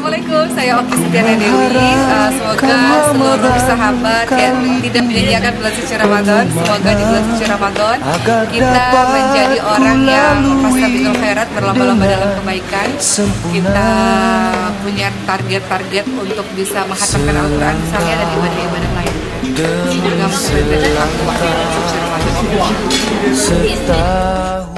Assalamualaikum, saya Oki Setiana Dewi. Uh, semoga seluruh sahabat yang tidak menyediakan bulan suci Ramadan, semoga di bulan suci Ramadan kita menjadi orang yang fastabiqul khairat berlomba-lomba dalam kebaikan. Kita punya target-target untuk bisa menghatamkan Al-Quran misalnya dan ibadah-ibadah lain. Semoga mencapai derajat suci Ramadan. setahun